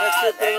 Next step,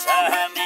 Sasa